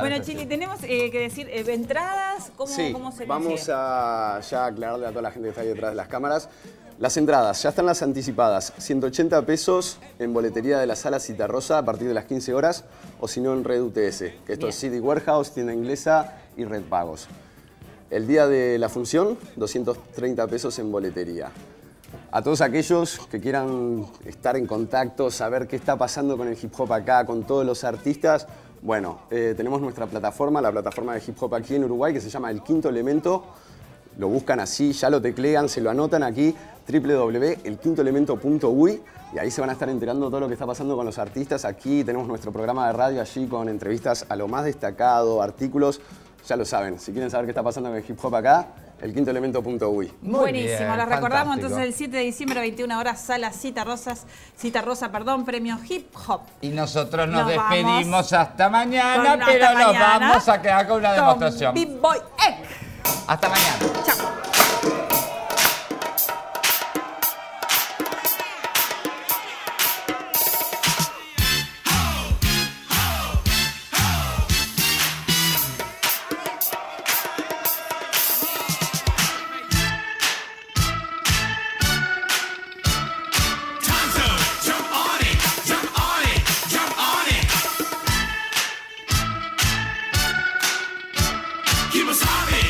Bueno, Chini, tenemos eh, que decir, eh, entradas, ¿cómo, Sí, cómo se vamos consigue? a ya aclararle a toda la gente que está ahí detrás de las cámaras. Las entradas, ya están las anticipadas. 180 pesos en boletería de la sala Cita Rosa a partir de las 15 horas o si no en Red UTS, que esto es City Warehouse, tienda inglesa y Red Pagos. El día de la función, 230 pesos en boletería. A todos aquellos que quieran estar en contacto, saber qué está pasando con el hip hop acá, con todos los artistas, bueno, eh, tenemos nuestra plataforma, la plataforma de hip hop aquí en Uruguay, que se llama El Quinto Elemento. Lo buscan así, ya lo teclean, se lo anotan aquí, www.elquintoelemento.uy y ahí se van a estar enterando todo lo que está pasando con los artistas. Aquí tenemos nuestro programa de radio allí con entrevistas a lo más destacado, artículos. Ya lo saben, si quieren saber qué está pasando con el hip hop acá, elquintoelemento.uy. Muy Buenísimo, bien, lo recordamos fantástico. entonces el 7 de diciembre, 21 horas, sala Cita Rosas, Cita Rosa, perdón, premio Hip Hop. Y nosotros nos, Nos despedimos hasta mañana, pero hasta nos mañana vamos a quedar con una Con demostración. Big Boy Egg. Hasta mañana. Keep us on.